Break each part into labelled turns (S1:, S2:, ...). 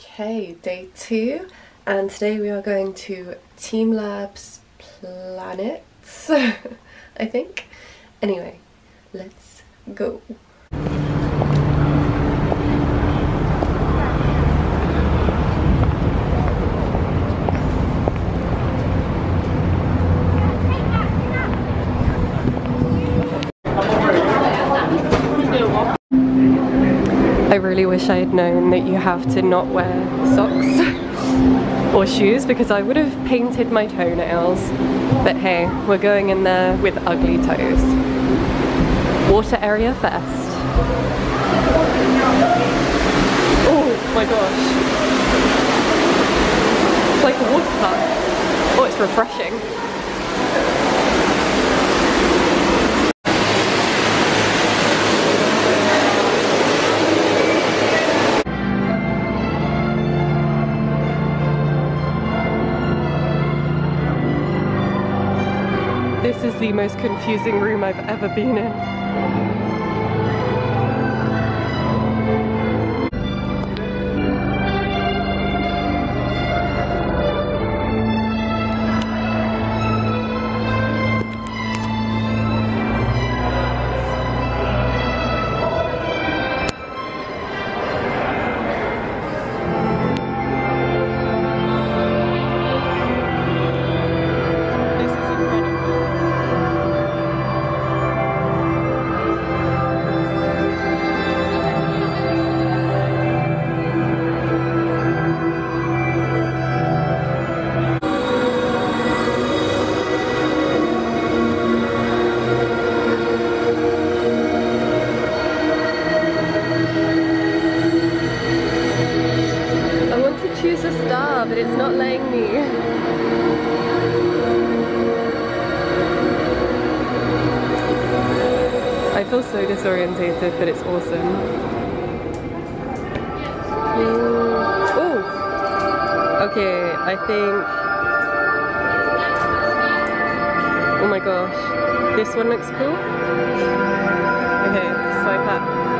S1: Okay, day two, and today we are going to Team Labs Planet, I think. Anyway, let's go. Really wish I had known that you have to not wear socks or shoes because I would have painted my toenails. But hey, we're going in there with ugly toes. Water area first. Oh my gosh. It's like a water park. Oh, it's refreshing. The most confusing room I've ever been in. So disorientated, but it's awesome. Oh, okay. I think. Oh my gosh, this one looks cool. Okay, swipe up.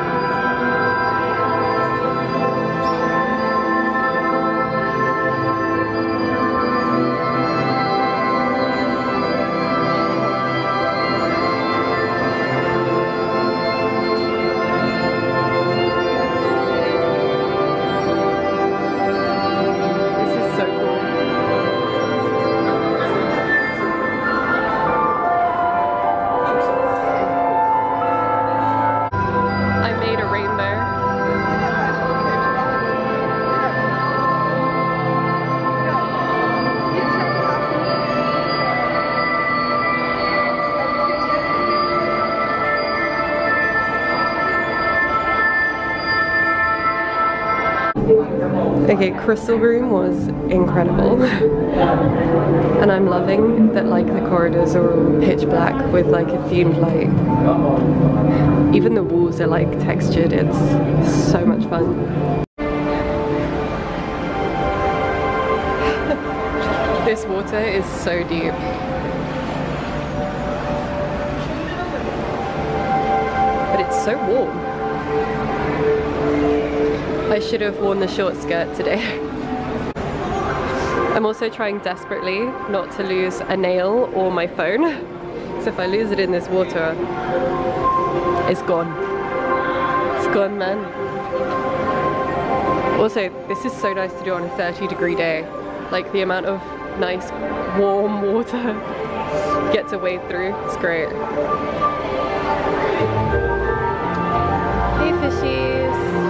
S1: Okay, Crystal Room was incredible. and I'm loving that like the corridors are all pitch black with like a themed light. Even the walls are like textured, it's so much fun. this water is so deep. But it's so warm. I should have worn the short skirt today. I'm also trying desperately not to lose a nail or my phone. So if I lose it in this water, it's gone. It's gone, man. Also, this is so nice to do on a 30 degree day. Like the amount of nice warm water get to wade through. It's great. Hey fishies.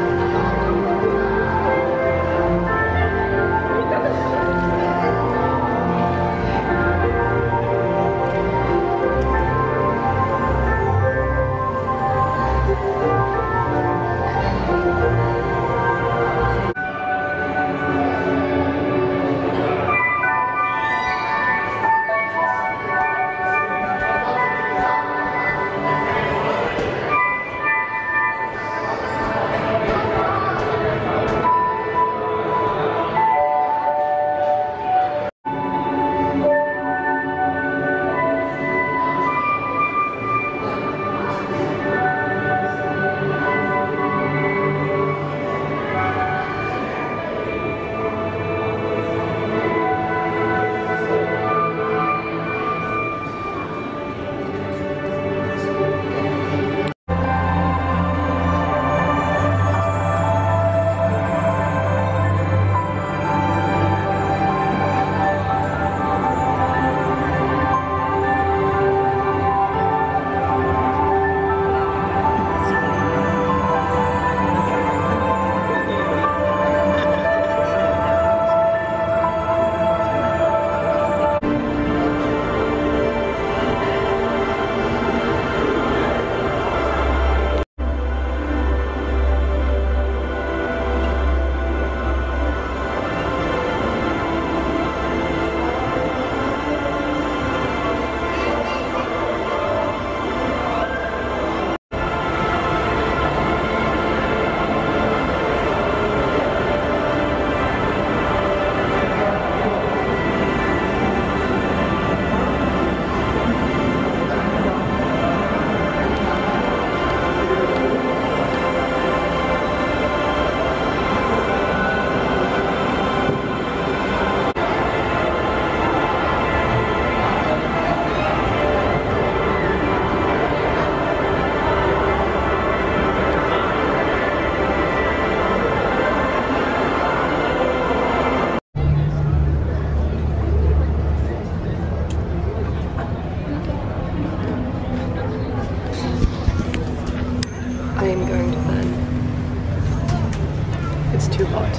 S1: too hot.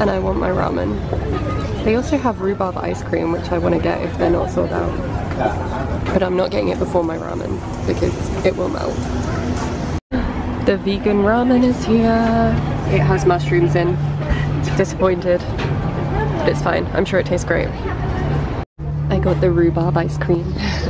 S1: And I want my ramen. They also have rhubarb ice cream, which I want to get if they're not sold out. But I'm not getting it before my ramen because it will melt. The vegan ramen is here. It has mushrooms in. Disappointed, but it's fine. I'm sure it tastes great. I got the rhubarb ice cream.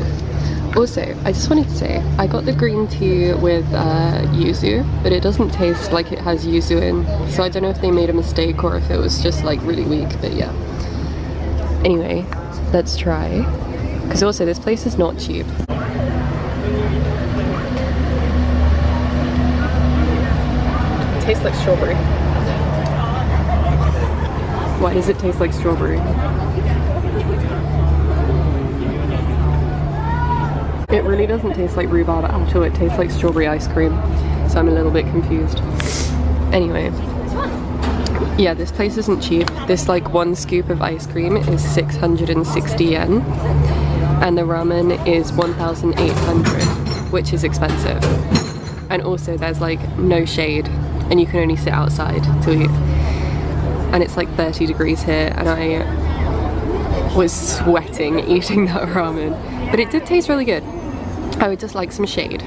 S1: also, I just wanted to say, I got the green tea with uh, yuzu, but it doesn't taste like it has yuzu in. So I don't know if they made a mistake or if it was just like really weak, but yeah. Anyway, let's try. Because also this place is not cheap. It tastes like strawberry. Why does it taste like strawberry? It really doesn't taste like rhubarb at all, it tastes like strawberry ice cream. So I'm a little bit confused. Anyway, yeah, this place isn't cheap. This like one scoop of ice cream is 660 yen and the ramen is 1,800, which is expensive. And also there's like no shade and you can only sit outside to eat. And it's like 30 degrees here and I was sweating eating that ramen. But it did taste really good. I would just like some shade.